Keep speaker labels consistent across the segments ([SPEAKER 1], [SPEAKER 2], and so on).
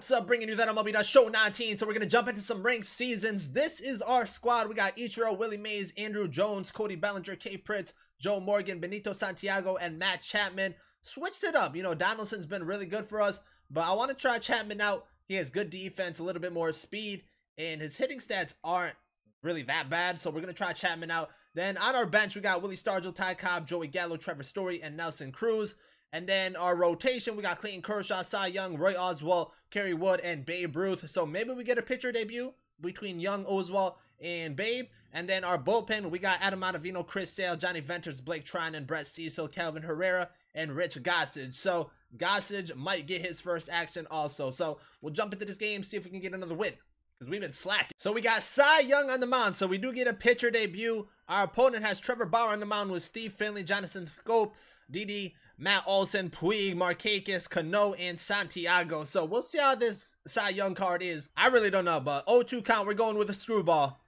[SPEAKER 1] What's up? Bringing you that MLB Show 19. So we're gonna jump into some ranked seasons. This is our squad. We got Ichiro, Willie Mays, Andruw Jones, Cody Bellinger, K. Pritz, Joe Morgan, Benito Santiago, and Matt Chapman. Switched it up. You know, Donaldson's been really good for us, but I want to try Chapman out. He has good defense, a little bit more speed, and his hitting stats aren't really that bad. So we're gonna try Chapman out. Then on our bench, we got Willie Stargell, Ty Cobb, Joey Gallo, Trevor Story, and Nelson Cruz. And then our rotation, we got Clayton Kershaw, Cy Young, Roy Oswalt, Kerry Wood, and Babe Ruth. So maybe we get a pitcher debut between Young, Oswalt, and Babe. And then our bullpen, we got Adam Ottavino, Chris Sale, Jonny Venters, Blake Treinen, and Brett Cecil, Kelvin Herrera, and Rich Gossage. So Gossage might get his first action also. So we'll jump into this game, see if we can get another win. Because we've been slacking. So we got Cy Young on the mound. So we do get a pitcher debut. Our opponent has Trevor Bauer on the mound with Steve Finley, Jonathan Schoop, Didi Matt Olson, Puig, Markakis, Cano, and Santiago. So we'll see how this Cy Young card is. I really don't know, but 0-2 count, we're going with a screwball.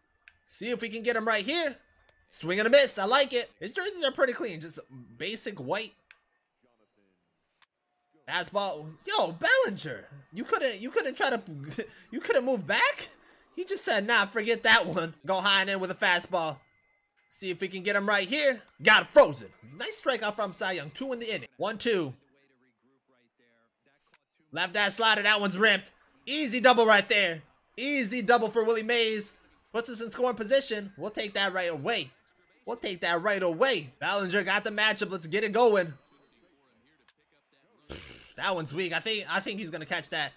[SPEAKER 1] See if we can get him right here. Swing and a miss. I like it. His jerseys are pretty clean. Just basic white. Fastball. Yo, Bellinger. You couldn't you couldn't try to you couldn't move back? He just said, nah, forget that one. Go high and in with a fastball. See if we can get him right here. Got it frozen. Nice strikeout from Cy Young. Two in the inning. One, two. Left that slider. That one's ripped. Easy double right there. Easy double for Willie Mays. Puts us in scoring position. We'll take that right away. We'll take that right away. Bellinger got the matchup. Let's get it going. That one's weak. I think I think he's gonna catch that.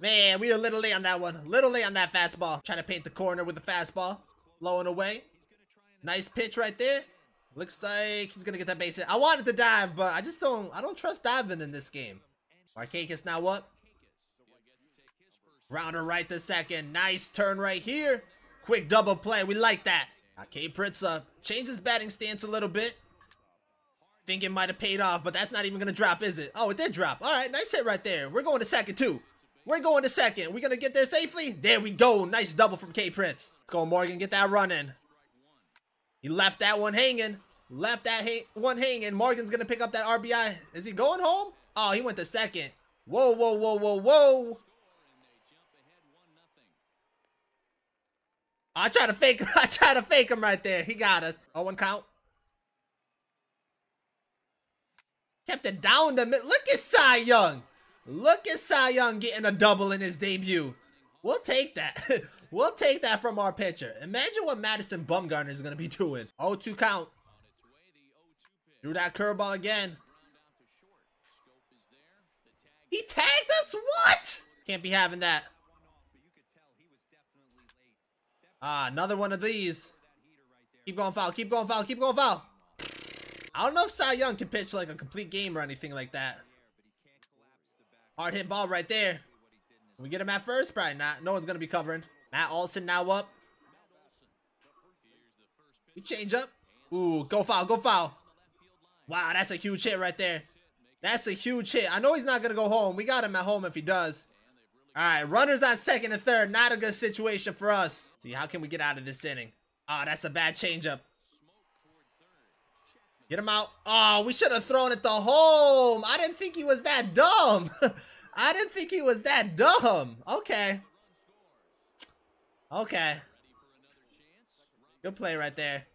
[SPEAKER 1] Man, we are a little late on that one. Little late on that fastball. Trying to paint the corner with the fastball. Low and away. Nice pitch right there. Looks like he's gonna get that base hit. I wanted to dive, but I just don't I don't trust diving in this game. Markakis now up. Rounder right the second. Nice turn right here. Quick double play. We like that. Okay, Pritza changed his batting stance a little bit. Think it might have paid off, but that's not even gonna drop, is it? Oh, it did drop. All right, nice hit right there. We're going to second too. We're going to second. We're gonna get there safely. There we go. Nice double from K Pritz. Let's go, Morgan. Get that run in. He left that one hanging. Left that ha one hanging. Morgan's going to pick up that RBI. Is he going home? Oh, he went to second. Whoa, whoa, whoa, whoa, whoa. I try to fake I try to fake him right there. He got us. Oh, one count. Kept it down the mid. Look at Cy Young. Look at Cy Young getting a double in his debut. We'll take that. We'll take that from our pitcher. Imagine what Madison Bumgarner is going to be doing. 0-2 count. Threw that curveball again. He tagged us? What? Can't be having that. Ah, another one of these. Keep going foul, keep going foul, keep going foul. I don't know if Cy Young can pitch like a complete game or anything like that. Hard hit ball right there. Can we get him at first? Probably not. No one's going to be covering. Matt Olson now up. You change up. Ooh, go foul, go foul. Wow, that's a huge hit right there. That's a huge hit. I know he's not going to go home. We got him at home if he does. All right, runners on second and third. Not a good situation for us. See, how can we get out of this inning? Oh, that's a bad changeup. Get him out. Oh, we should have thrown it to home. I didn't think he was that dumb. I didn't think he was that dumb. Okay. Okay. Good play right there.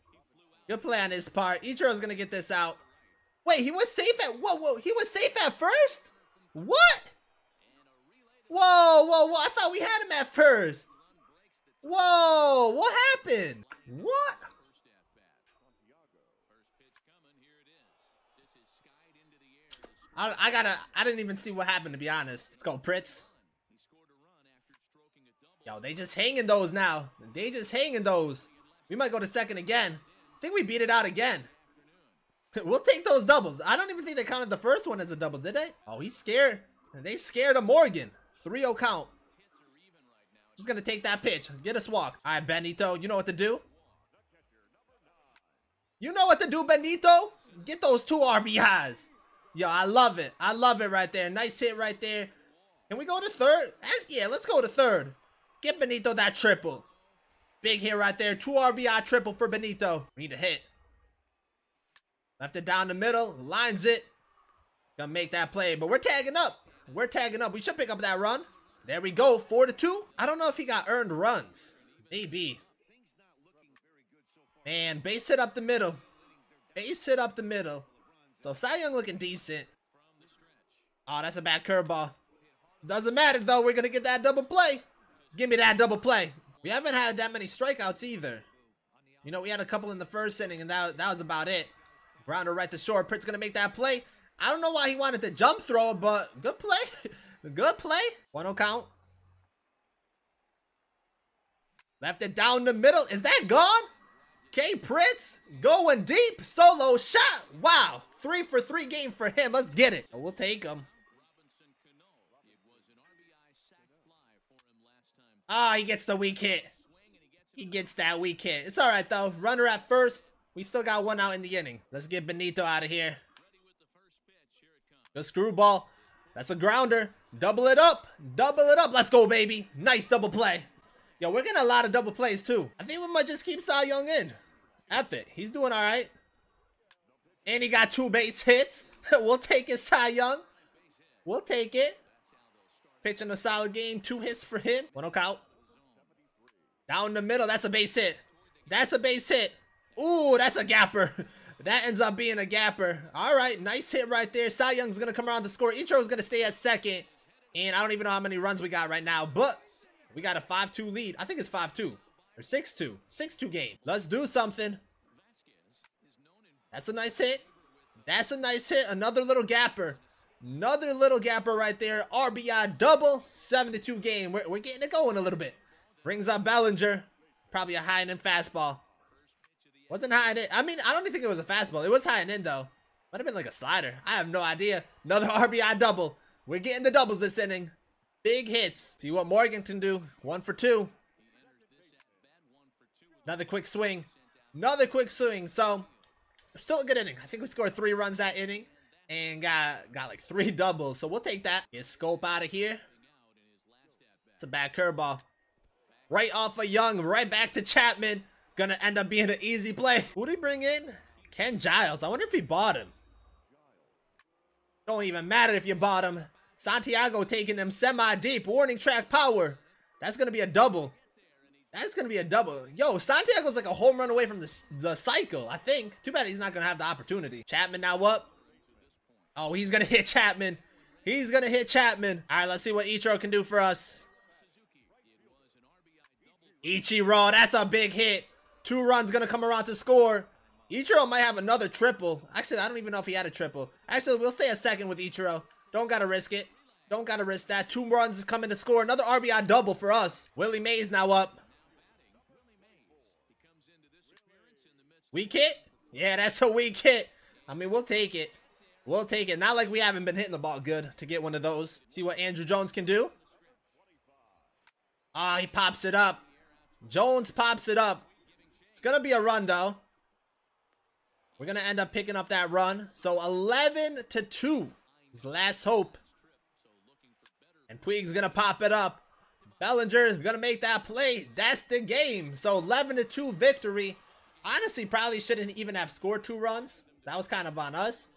[SPEAKER 1] Good play on his part. Ichiro's gonna get this out. Wait, he was safe at whoa whoa he was safe at first? What? Whoa, whoa, whoa, I thought we had him at first. Whoa, what happened? What? I, I gotta, I didn't even see what happened to be honest. Let's go, Pritz. Yo, they just hanging those now. They just hanging those. We might go to second again. I think we beat it out again. we'll take those doubles. I don't even think they counted the first one as a double, did they? Oh, he's scared. They scared of Morgan. 3-0 count. Just gonna take that pitch. Get us walk. All right, Benito, you know what to do? You know what to do, Benito? Get those two RBIs. Yo, I love it. I love it right there. Nice hit right there. Can we go to third? Yeah, let's go to third. Get Benito that triple. Big hit right there. Two RBI triple for Benito. We need a hit. Left it down the middle. Lines it. Gonna make that play. But we're tagging up. We're tagging up. We should pick up that run. There we go, four to two. I don't know if he got earned runs. Maybe. Man, base hit up the middle. Base hit up the middle. So Cy Young looking decent. Oh, that's a bad curveball. Doesn't matter though. We're gonna get that double play. Give me that double play. We haven't had that many strikeouts either. You know, we had a couple in the first inning, and that, that was about it. Grounder right to short. Pritt's gonna make that play. I don't know why he wanted to jump throw, but good play. good play. 1 count. Left it down the middle. Is that gone? K Pritz going deep. Solo shot. Wow. Three for three game for him. Let's get it. We'll take him. Ah, oh, he gets the weak hit. He gets that weak hit. It's all right, though. Runner at first. We still got one out in the inning. Let's get Benito out of here. The screwball. That's a grounder. Double it up. Double it up. Let's go, baby. Nice double play. Yo, we're getting a lot of double plays, too. I think we might just keep Cy Young in. F it. He's doing all right. And he got two base hits. we'll take it, Cy Young. We'll take it. Pitching a solid game. Two hits for him. One count. Down the middle. That's a base hit. That's a base hit. Ooh, that's a gapper. that ends up being a gapper. All right, nice hit right there. Cy Young's going to come around to score. Ichiro is going to stay at second. And I don't even know how many runs we got right now. But we got a 5-2 lead. I think it's 5-2. Or 6-2. 6-2 game. Let's do something. That's a nice hit. That's a nice hit. Another little gapper. Another little gapper right there. RBI double. 72 game. We're, we're getting it going a little bit. Brings up Bellinger. Probably a high and in fastball. Wasn't high and in. I mean, I don't even think it was a fastball. It was high and in, though. Might have been like a slider. I have no idea. Another RBI double. We're getting the doubles this inning. Big hits. See what Morgan can do. One for two. Another quick swing. Another quick swing. So, still a good inning. I think we scored three runs that inning and got got like three doubles. So we'll take that. Get Schoop out of here. It's a bad curveball. Right off of Young, right back to Chapman. Gonna end up being an easy play. Who did he bring in? Ken Giles. I wonder if he bought him. Don't even matter if you bought him. Santiago taking them semi-deep. Warning track power. That's gonna be a double. That's gonna be a double. Yo, Santiago's like a home run away from the, the cycle, I think. Too bad he's not gonna have the opportunity. Chapman now up. Oh, he's gonna hit Chapman. He's gonna hit Chapman. All right, let's see what Ichiro can do for us. Ichiro, that's a big hit. Two runs gonna come around to score. Ichiro might have another triple. Actually, I don't even know if he had a triple. Actually, we'll stay a second with Ichiro. Don't gotta risk it. Don't gotta risk that. Two runs is coming to score. Another RBI double for us. Willie Mays now up. Weak hit? Yeah, that's a weak hit. I mean, we'll take it. We'll take it. Not like we haven't been hitting the ball good to get one of those. See what Andruw Jones can do. Ah, oh, he pops it up. Jones pops it up. It's going to be a run, though. We're going to end up picking up that run. So 11 to 2 is last hope. And Puig's going to pop it up. Bellinger is going to make that play. That's the game. So 11 to 2 victory. Honestly, probably shouldn't even have scored two runs. That was kind of on us.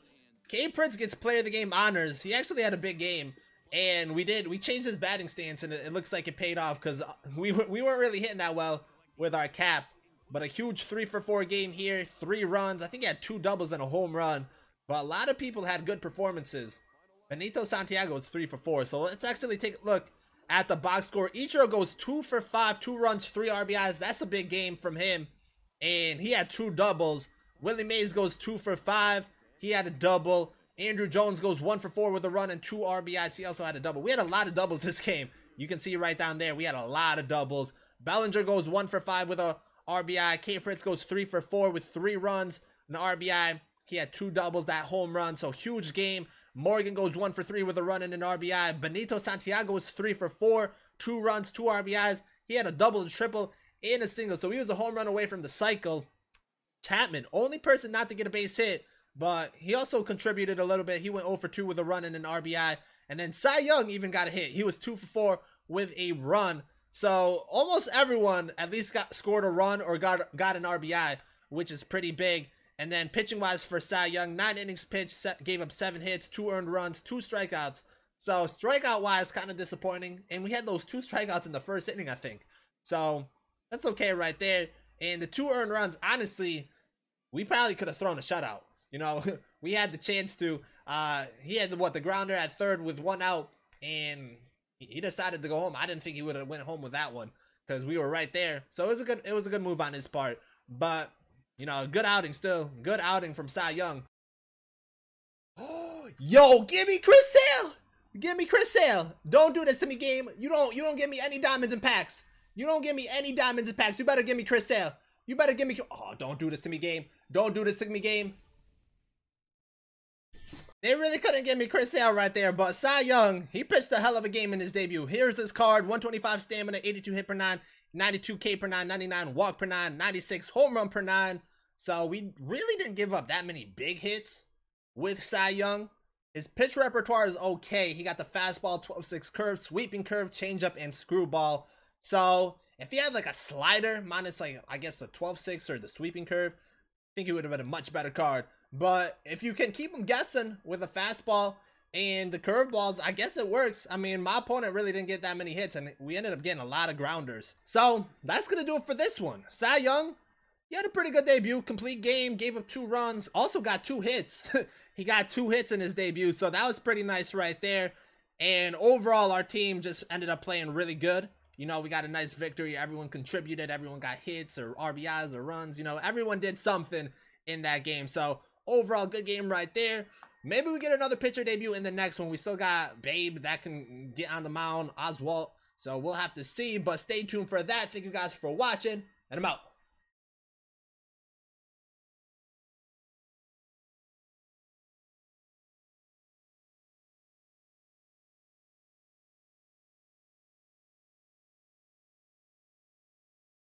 [SPEAKER 1] K Pritz gets player of the game honors. He actually had a big game. And we did, we changed his batting stance and it, it looks like it paid off because uh, we, we weren't really hitting that well with our cap. But a huge three for four game here, three runs. I think he had two doubles and a home run. But a lot of people had good performances. Benito Santiago is three for four. So let's actually take a look at the box score. Ichiro goes two for five, two runs, three RBIs. That's a big game from him. And he had two doubles. Willie Mays goes two for five. He had a double. Andruw Jones goes one for four with a run and two RBIs. He also had a double. We had a lot of doubles this game. You can see right down there. We had a lot of doubles. Bellinger goes one for five with a RBI. K Pritz goes three for four with three runs, an RBI. He had two doubles, that home run. So huge game. Morgan goes one for three with a run and an RBI. Benito Santiago was three for four, two runs, two RBIs. He had a double and triple and a single. So he was a home run away from the cycle. Chapman, only person not to get a base hit, but he also contributed a little bit. He went 0 for 2 with a run and an RBI. And then Cy Young even got a hit. He was 2 for 4 with a run. So almost everyone at least got scored a run or got got an RBI, which is pretty big. And then pitching wise for Cy Young, nine innings pitched, set, gave up seven hits, two earned runs, two strikeouts. So strikeout wise, kind of disappointing. And we had those two strikeouts in the first inning, I think. So that's okay right there. And the two earned runs, honestly, we probably could have thrown a shutout. You know, we had the chance to. Uh, he had what the grounder at third with one out, and he decided to go home. I didn't think he would have went home with that one because we were right there. So it was a good it was a good move on his part. But you know, good outing still. Good outing from Cy Young. Yo, give me Chris Sale. Give me Chris Sale. Don't do this to me, game. You don't you don't give me any diamonds and packs. You don't give me any diamonds and packs. You better give me Chris Sale. You better give me Oh, don't do this to me, game. Don't do this to me, game. They really couldn't give me Chris Sale right there, but Cy Young, he pitched a hell of a game in his debut. Here's his card, 125 stamina, 82 hit per 9, 92 K per 9, 99 walk per 9, 96 home run per 9. So we really didn't give up that many big hits with Cy Young. His pitch repertoire is okay. He got the fastball, 12-6 curve, sweeping curve, changeup, and screwball. So if he had like a slider minus like I guess the 12-6 or the sweeping curve, I think he would have been a much better card. But if you can keep them guessing with a fastball and the curveballs, I guess it works. I mean, my opponent really didn't get that many hits, and we ended up getting a lot of grounders. So that's gonna do it for this one. Cy Young, he had a pretty good debut, complete game, gave up two runs, also got two hits. he got two hits in his debut, so that was pretty nice right there. And overall, our team just ended up playing really good. You know, we got a nice victory. Everyone contributed. Everyone got hits or RBIs or runs. You know, everyone did something in that game. So Overall, good game right there. Maybe we get another pitcher debut in the next one. We still got Babe that can get on the mound, Oswalt. So we'll have to see, but stay tuned for that. Thank you guys for watching, and I'm out.